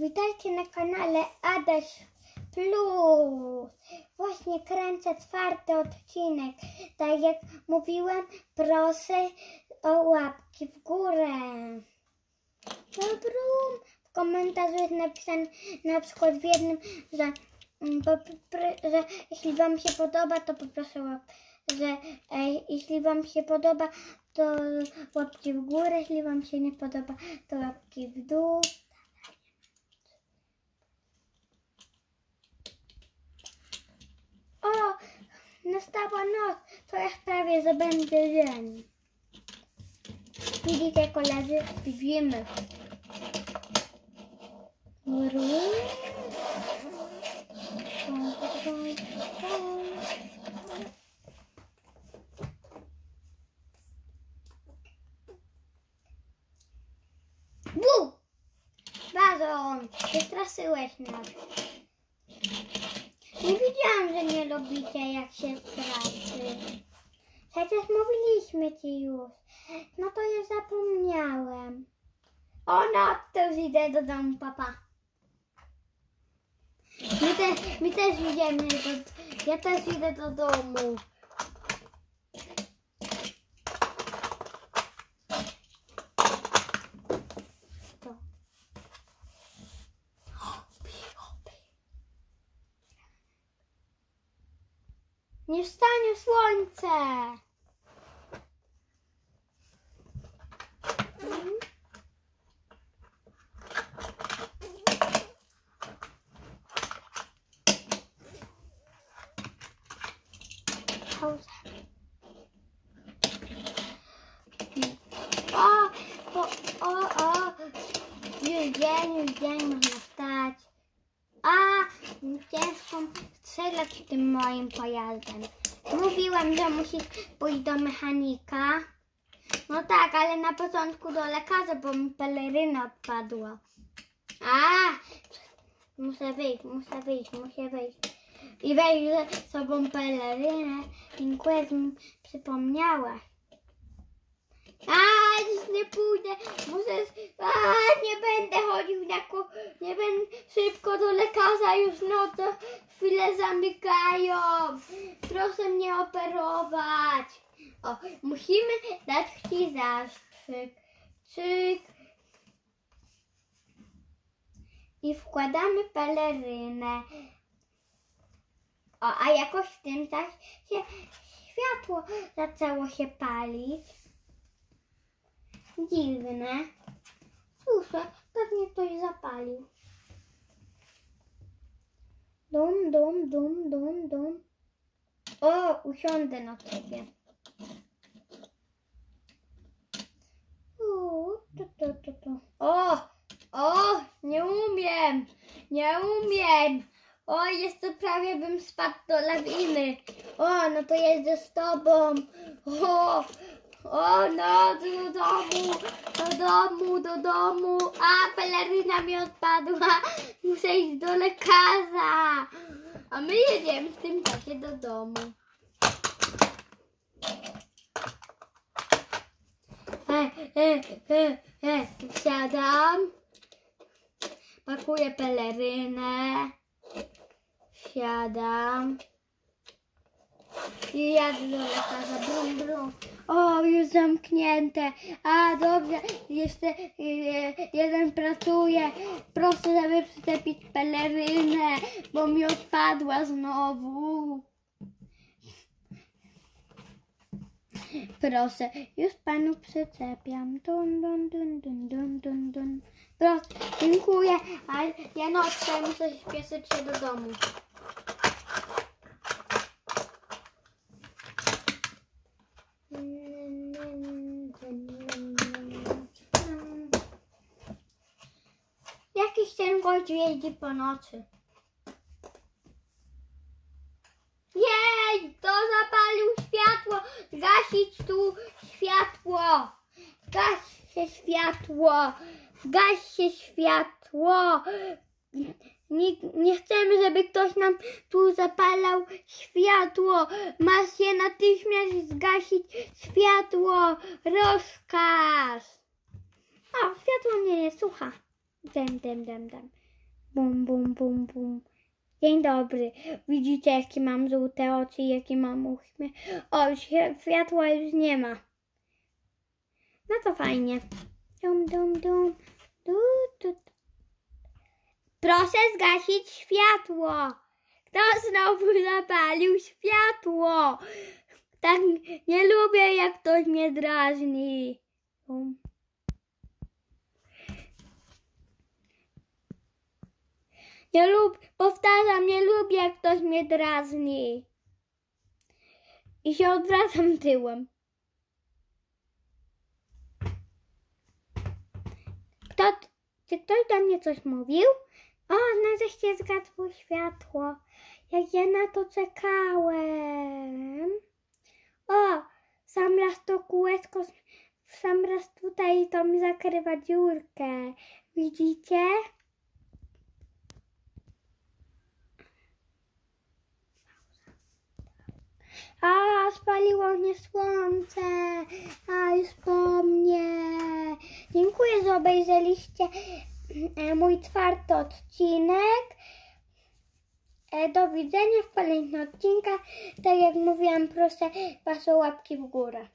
Witajcie na kanale Adaś Plus. Właśnie kręcę czwarty odcinek. Tak jak mówiłem, proszę o łapki w górę. Dobrum. W komentarzu jest napisane na przykład w jednym, że, mm, że jeśli Wam się podoba, to poproszę. Że e, jeśli Wam się podoba, to łapki w górę, jeśli Wam się nie podoba, to łapki w dół. O, nastała noc, to ja prawie będzie dzień. Widzicie koledzy, widzimy. Bu! Bazon, wystraszyłeś nas. Nie wiedziałam, że nie lubicie jak się straszy. Przecież mówiliśmy ci już. No to ja zapomniałem. O no, to już idę do domu, papa. My, te, my też idziemy do... Ja też idę do domu. Nie wstanie słońce. Pauza. O, o, o, o. Już dzień, już dzień, można wstać. A, ciężko strzelać tym moim pojazdem. Mówiłem, że musisz pójść do mechanika. No tak, ale na początku do lekarza, bo mi peleryna odpadła. A, muszę wyjść, muszę wyjść, muszę wyjść. I wejdę z sobą pelerynę. Dziękuję, że mi przypomniałaś. A, już nie pójdę, muszę, a, nie będę chodził na ko, nie będę szybko do lekarza, już no to chwilę zamykają. Proszę mnie operować. O, musimy dać ci zastrzyk. Czyk. I wkładamy pelerynę. O, a jakoś w tym czasie światło zaczęło się palić. Dziwne. Słyszę, pewnie ktoś zapalił. Dum, dum, dum, dum, dum. O, usiądę na ciebie. U, tu, tu, tu, tu. O, o, nie umiem, nie umiem. O, jeszcze prawie bym spadł do lawiny. O, no to jeżdżę z tobą. O, o, no, do domu, do domu, do domu. A, peleryna mi odpadła. Muszę iść do lekarza. A my jedziemy w tym czasie do domu. E, e, e, e. Wsiadam. Pakuję pelerynę. Wsiadam. I jadę do lekarza. Brum, brum. O, już zamknięte. A, dobrze. Jeszcze e, jeden pracuje. Proszę, żeby przyczepić pelerynę, bo mi odpadła znowu. Proszę, już panu przyczepiam. Dun, dun, dun, dun, dun, dun, dun. Proszę, dziękuję. A ja nockę muszę śpieszyć się do domu. Ten gość jeździ po nocy. Jej, to zapalił światło. Zgasić tu światło. Zgaś się światło. Zgaś się światło. Nie, nie chcemy, żeby ktoś nam tu zapalał światło. Masz się natychmiast zgasić światło. Rozkaz. O, światło mnie nie słucha. Dem, dem, dem, dem. Bum, bum, bum, bum. Dzień dobry. Widzicie, jakie mam żółte oczy jaki mam uśmiech? O, światła już nie ma. No to fajnie. Dum, dum, dum. Du, du, du. Proszę zgasić światło. Kto znowu zapalił światło? Tak nie lubię, jak ktoś mnie drażni. Bum. Nie lub, powtarzam, nie lubię, jak ktoś mnie drażni. I się odwracam tyłem. Kto, czy ktoś do mnie coś mówił? O, nareszcie zgasło światło. Jak ja na to czekałem. O, sam raz to kółeczko, sam raz tutaj to mi zakrywa dziurkę. Widzicie? A, spaliło mnie słońce. A, już po mnie. Dziękuję, że obejrzeliście e, mój czwarty odcinek. E, Do widzenia w kolejnych odcinkach. Tak jak mówiłam, proszę Wasze łapki w górę.